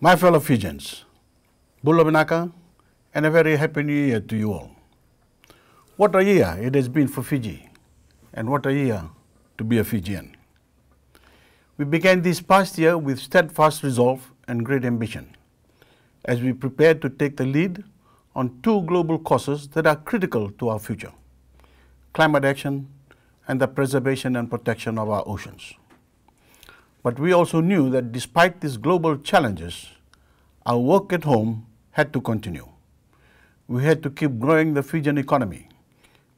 My fellow Fijians, Bula vinaka, and a very happy new year to you all. What a year it has been for Fiji, and what a year to be a Fijian. We began this past year with steadfast resolve and great ambition as we prepared to take the lead on two global causes that are critical to our future climate action and the preservation and protection of our oceans. But we also knew that despite these global challenges, our work at home had to continue. We had to keep growing the Fijian economy,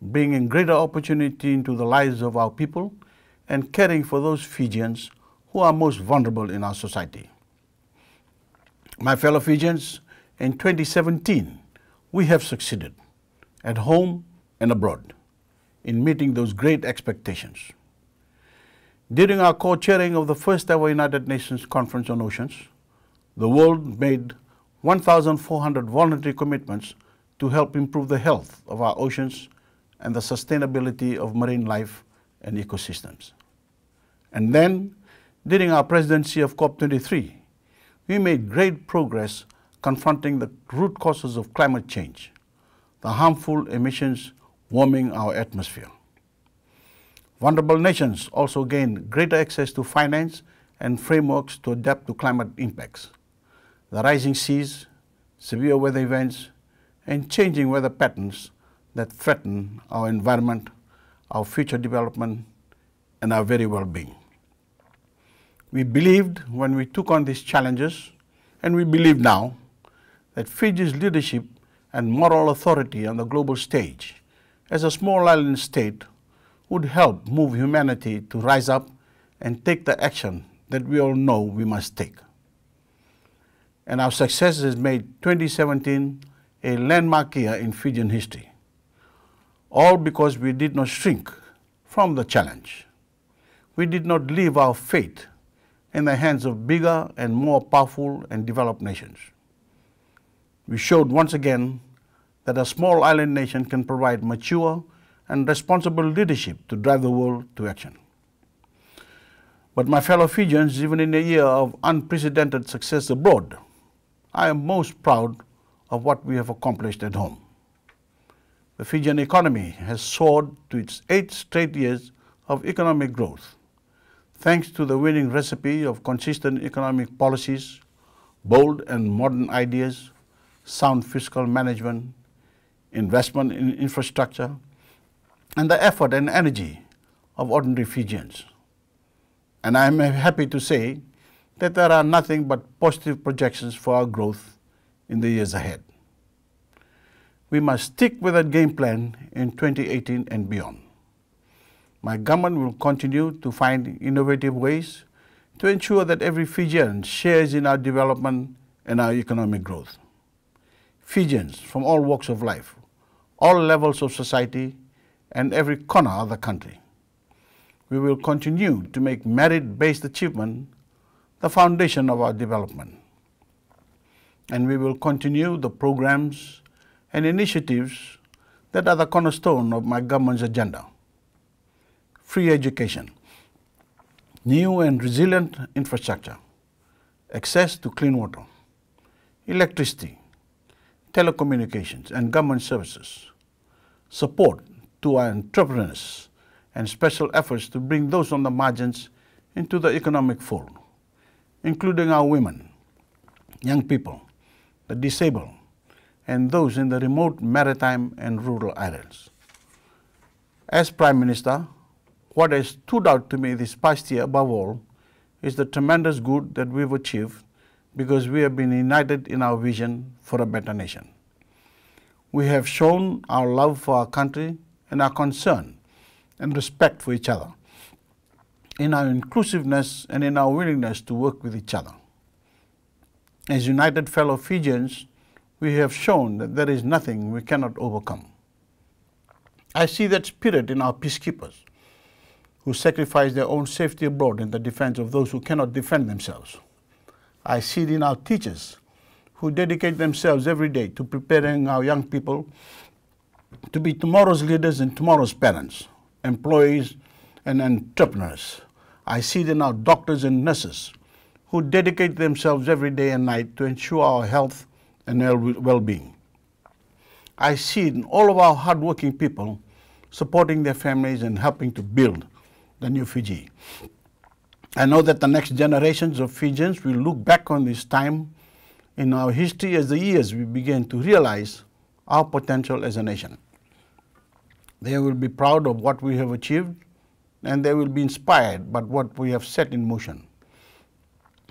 bringing greater opportunity into the lives of our people, and caring for those Fijians who are most vulnerable in our society. My fellow Fijians, in 2017, we have succeeded at home and abroad in meeting those great expectations. During our co-chairing of the first ever United Nations Conference on Oceans, the world made 1,400 voluntary commitments to help improve the health of our oceans and the sustainability of marine life and ecosystems. And then, during our presidency of COP23, we made great progress confronting the root causes of climate change, the harmful emissions warming our atmosphere. Vulnerable nations also gain greater access to finance and frameworks to adapt to climate impacts. The rising seas, severe weather events, and changing weather patterns that threaten our environment, our future development, and our very well-being. We believed when we took on these challenges, and we believe now, that Fiji's leadership and moral authority on the global stage as a small island state would help move humanity to rise up and take the action that we all know we must take. And our success has made 2017 a landmark year in Fijian history, all because we did not shrink from the challenge. We did not leave our fate in the hands of bigger and more powerful and developed nations. We showed once again that a small island nation can provide mature and responsible leadership to drive the world to action. But my fellow Fijians, even in a year of unprecedented success abroad, I am most proud of what we have accomplished at home. The Fijian economy has soared to its eighth straight years of economic growth, thanks to the winning recipe of consistent economic policies, bold and modern ideas, sound fiscal management, investment in infrastructure, and the effort and energy of ordinary Fijians. And I am happy to say that there are nothing but positive projections for our growth in the years ahead. We must stick with that game plan in 2018 and beyond. My government will continue to find innovative ways to ensure that every Fijian shares in our development and our economic growth. Fijians from all walks of life all levels of society and every corner of the country. We will continue to make merit-based achievement the foundation of our development. And we will continue the programs and initiatives that are the cornerstone of my government's agenda. Free education, new and resilient infrastructure, access to clean water, electricity, telecommunications and government services, support to our entrepreneurs, and special efforts to bring those on the margins into the economic fold, including our women, young people, the disabled, and those in the remote maritime and rural islands. As Prime Minister, what has stood out to me this past year above all is the tremendous good that we've achieved because we have been united in our vision for a better nation we have shown our love for our country and our concern and respect for each other, in our inclusiveness and in our willingness to work with each other. As united fellow Fijians, we have shown that there is nothing we cannot overcome. I see that spirit in our peacekeepers who sacrifice their own safety abroad in the defense of those who cannot defend themselves. I see it in our teachers who dedicate themselves every day to preparing our young people to be tomorrow's leaders and tomorrow's parents, employees and entrepreneurs. I see in our doctors and nurses who dedicate themselves every day and night to ensure our health and well-being. I see in all of our hardworking people supporting their families and helping to build the new Fiji. I know that the next generations of Fijians will look back on this time in our history as the years we begin to realize our potential as a nation. They will be proud of what we have achieved and they will be inspired by what we have set in motion.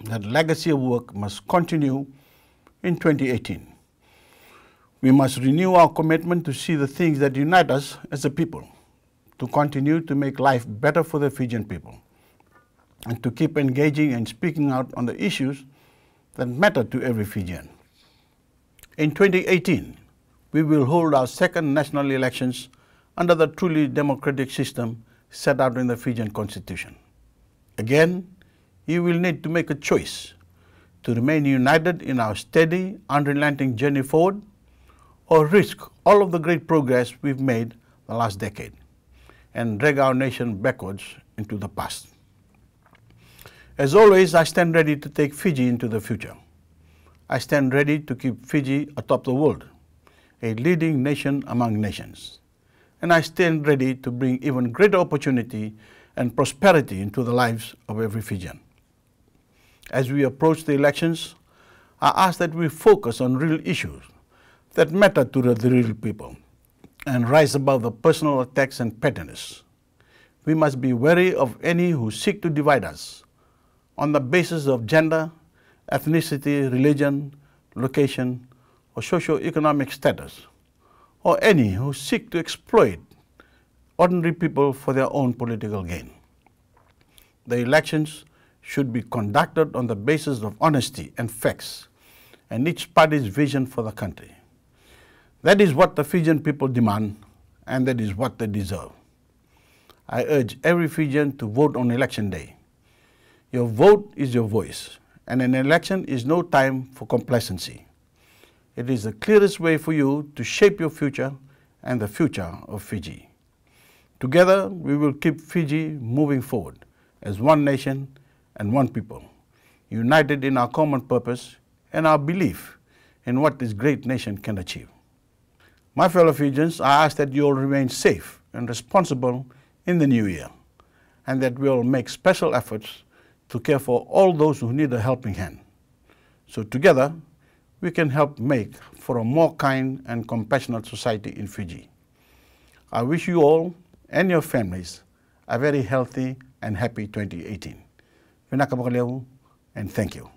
That legacy of work must continue in 2018. We must renew our commitment to see the things that unite us as a people, to continue to make life better for the Fijian people, and to keep engaging and speaking out on the issues that matter to every Fijian. In 2018, we will hold our second national elections under the truly democratic system set out in the Fijian constitution. Again, you will need to make a choice to remain united in our steady, unrelenting journey forward or risk all of the great progress we've made the last decade and drag our nation backwards into the past. As always, I stand ready to take Fiji into the future. I stand ready to keep Fiji atop the world, a leading nation among nations. And I stand ready to bring even greater opportunity and prosperity into the lives of every Fijian. As we approach the elections, I ask that we focus on real issues that matter to the real people and rise above the personal attacks and pettiness. We must be wary of any who seek to divide us on the basis of gender, ethnicity, religion, location, or socio-economic status, or any who seek to exploit ordinary people for their own political gain. The elections should be conducted on the basis of honesty and facts and each party's vision for the country. That is what the Fijian people demand, and that is what they deserve. I urge every Fijian to vote on election day. Your vote is your voice, and an election is no time for complacency. It is the clearest way for you to shape your future and the future of Fiji. Together, we will keep Fiji moving forward as one nation and one people, united in our common purpose and our belief in what this great nation can achieve. My fellow Fijians, I ask that you all remain safe and responsible in the new year, and that we all make special efforts to care for all those who need a helping hand. So together, we can help make for a more kind and compassionate society in Fiji. I wish you all and your families a very healthy and happy 2018. and thank you.